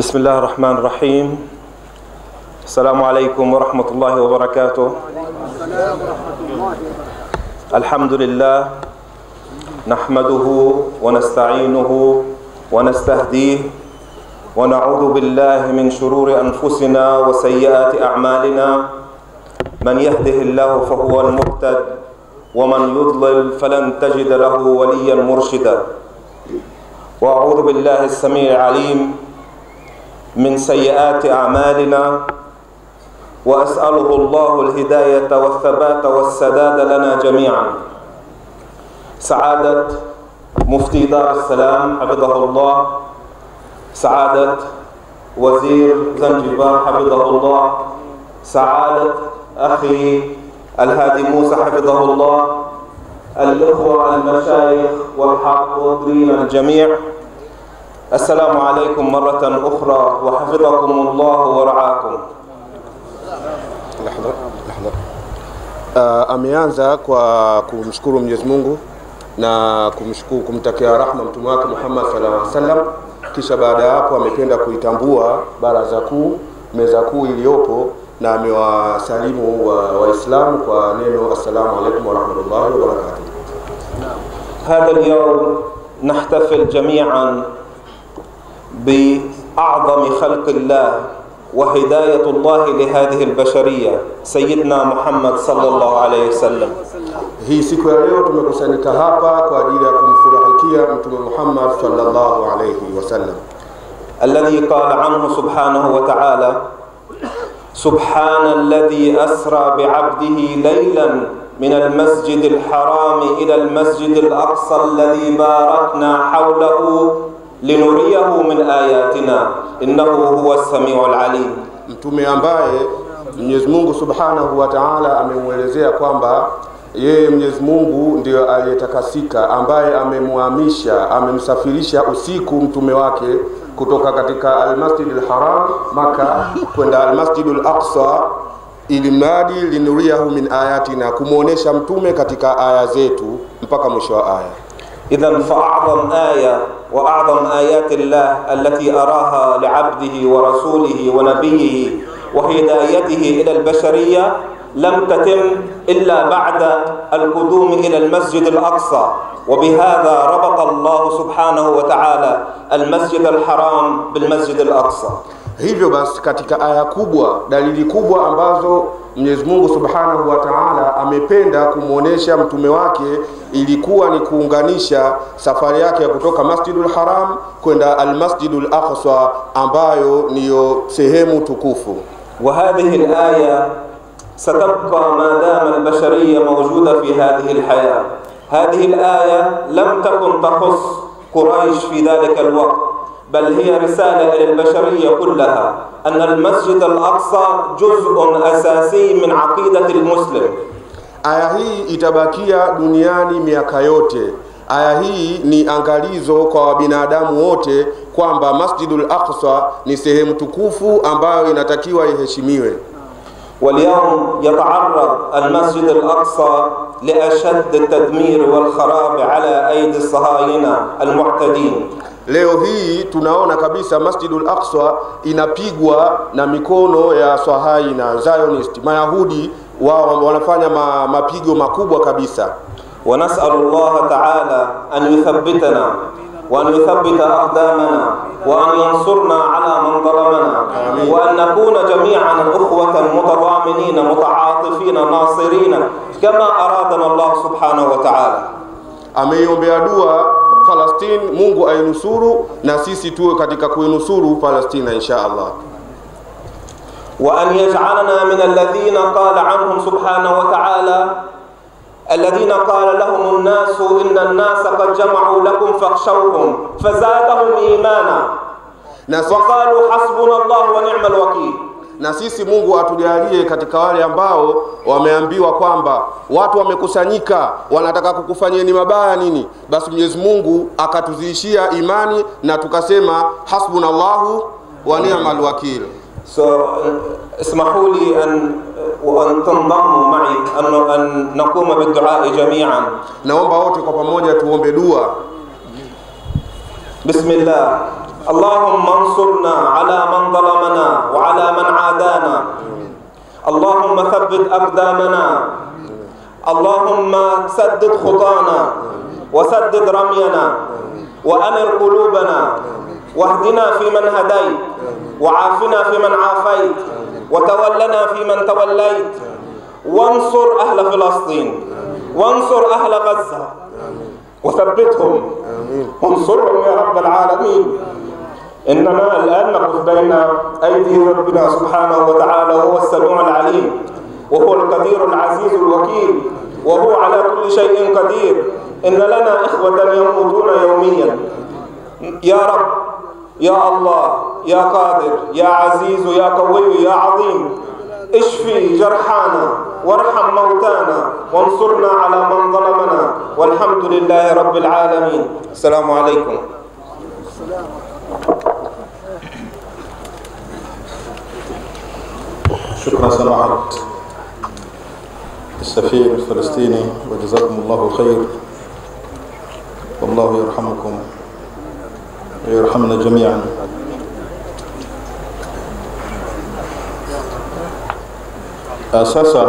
بسم الله الرحمن الرحيم السلام عليكم ورحمة الله وبركاته الحمد لله نحمده ونستعينه ونستهديه ونعوذ بالله من شرور أنفسنا وسيئات أعمالنا من يهده الله فهو المهتد ومن يضلل فلن تجد له وليا مرشدا وأعوذ بالله السميع العليم من سيئات أعمالنا وأسأله الله الهداية والثبات والسداد لنا جميعا. سعادة مفتي دار السلام حفظه الله. سعادة وزير زنجبار حفظه الله. سعادة أخي الهادي موسى حفظه الله. الإخوة المشايخ والحاضرين الجميع. السلام عليكم مرة أخرى وحفظكم الله ورعاكم Lahadha, lahadha. Uh, ameanza kwa kumshukuru Mwenyezi Mungu na kumshukuru kumtakia rahma mtume wake Muhammad sallallahu alaihi wasallam. Kisha baada ya hapo amependa kuitambua baraza kuu, meza kuu iliyopo na amewasalimu wa Waislamu kwa neno assalamu alaikum warahmatullahi wabarakatuh. هذا اليوم نحتفل جميعا بأعظم خلق الله وهداية الله لهذه البشرية سيدنا محمد صلى الله عليه وسلم Hii siku ya leo tumekusanyika hapa kwa ajili ya kumfurahikia Mtume Muhammad sallallahu alaihi wasallam. الذي قال عنه سبحانه وتعالى سبحان الذي أسرى بعبده ليلا من المسجد الحرام إلى المسجد الأقصى الذي باركنا حوله linuriyahu min ayatina innahu huwa samiu alalim, mtume ambaye Mwenyezi Mungu subhanahu wa taala amemwelezea kwamba yeye Mwenyezi Mungu ndiyo aliyetakasika, ambaye amemwamisha amemsafirisha usiku mtume wake kutoka katika almasjidi lharam Maka kwenda almasjid laksa ili mradi linuriyahu min ayatina, kumwonyesha mtume katika aya zetu mpaka mwisho wa aya. Idhan faadham aya وأعظم آيات الله التي أراها لعبده ورسوله ونبيه وهدايته إلى البشرية لم تتم إلا بعد القدوم إلى المسجد الأقصى. وبهذا ربط الله سبحانه وتعالى المسجد الحرام بالمسجد الأقصى. Hivyo basi katika aya kubwa, dalili kubwa ambazo Mwenyezi Mungu Subhanahu wa Ta'ala amependa kumwonyesha mtume wake ilikuwa ni kuunganisha safari yake ya kutoka Masjidul Haram kwenda Al-Masjidul Aqsa ambayo niyo sehemu tukufu. وهذه الآية ستبقى ما دام البشرية موجودة في هذه الحياة هذه الآية لم تكن تخص قريش في ذلك الوقت بل هي رسالة إلى البشرية كلها أن المسجد الأقصى جزء أساسي من عقيدة المسلم Aya hii itabakia duniani miaka yote. Aya hii ni angalizo kwa binadamu wote kwamba Masjidul Aqsa ni sehemu tukufu ambayo inatakiwa iheshimiwe. واليوم يتعرض المسجد الأقصى لأشد التدمير والخراب على أيدي الصهاينة المعتدين Leo hii tunaona kabisa Masjidul Aqsa inapigwa na mikono ya Swahaina Zionist, Mayahudi wao wanafanya ma, mapigo makubwa kabisa. ونسأل الله تعالى أن يثبتنا وأن يثبت أقدامنا وأن ينصرنا على من ظلمنا آمين. وأن نكون جميعا أخوة متضامنين متعاطفين ناصرين كما أرادنا الله سبحانه وتعالى Ameiombea dua Palestine, Mungu ainusuru na sisi tuwe katika kuinusuru Palestina insha Allah. وأن يجعلنا من الذين قال عنهم سبحانه وتعالى الذين قال لهم الناس إن الناس قد جمعوا لكم فاخشوهم فزادهم إيمانا وقالوا حسبنا الله ونعم الوكيل na sisi Mungu atujalie katika wale ambao wameambiwa kwamba watu wamekusanyika wanataka kukufanyeni mabaya nini, basi Mwenyezi Mungu akatuzidishia imani na tukasema hasbunallahu wa ni'mal wakil. So, اسمحوا لي أن وأن تنضموا معي أن أن نقوم بالدعاء جميعا Naomba wote kwa pamoja tuombe dua. بسم الله اللهم انصرنا على من ظلمنا وعلى من عادانا. اللهم ثبت أقدامنا. اللهم سدد خطانا وسدد رمينا وأنر قلوبنا واهدنا فيمن هديت وعافنا فيمن عافيت وتولنا فيمن توليت. وانصر أهل فلسطين. وانصر أهل غزة. وثبتهم. وانصرهم يا رب العالمين. إننا الآن نقف بين أيدي ربنا سبحانه وتعالى وهو السميع العليم وهو القدير العزيز الوكيل وهو على كل شيء قدير. إن لنا إخوة يموتون يوميا. يا رب يا الله يا قادر يا عزيز يا قوي يا عظيم اشفي جرحانا وارحم موتانا وانصرنا على من ظلمنا. والحمد لله رب العالمين. السلام عليكم. شكرا سماحة السفير الفلسطيني وجزاكم الله خير. والله يرحمكم ويرحمنا جميعا. sasa